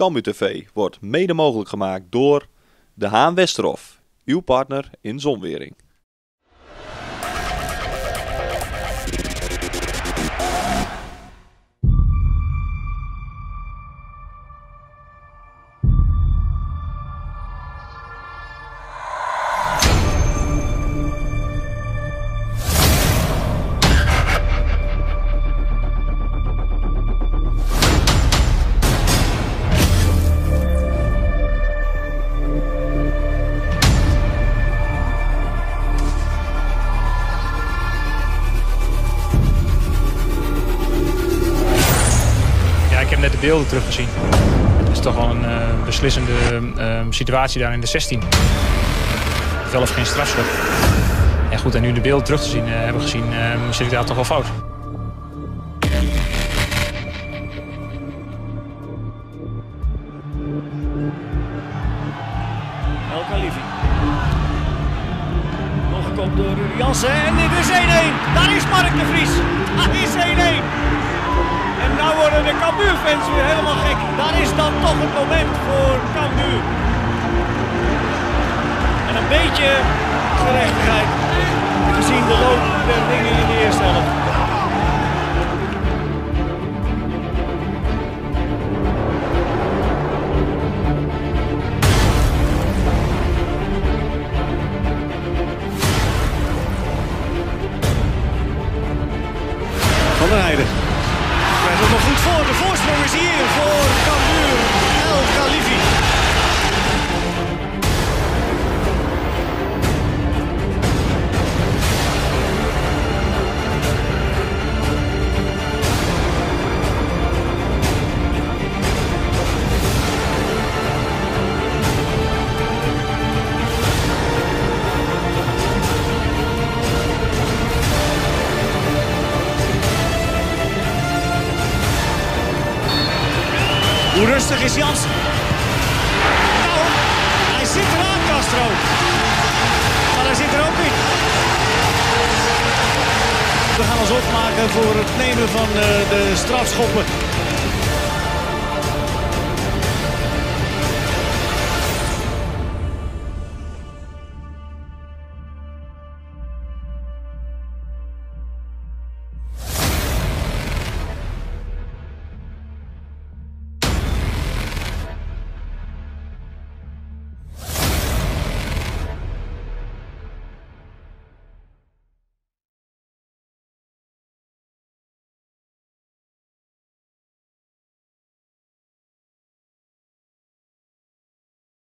Cambuur TV wordt mede mogelijk gemaakt door de Haan Westerhof, uw partner in zonwering. Heb net de beelden teruggezien. Het is toch wel een eh, beslissende eh, situatie daar in de 16. Wel geen strafschop. En goed, en nu de beelden terug te zien, eh, hebben gezien, eh, zit ik daar toch wel fout. El Khalifi. Nog gekopt door Jansen en dit is 1-1. Cambuurfans weer helemaal gek. Daar is dan toch het moment voor Cambuur. En een beetje gerechtigheid gezien de loop der dingen in de eerste helft. Hoe rustig is Jansen? Nou, hij zit eraan, Castro. Maar hij zit er ook niet. We gaan ons opmaken voor het nemen van eh, de strafschoppen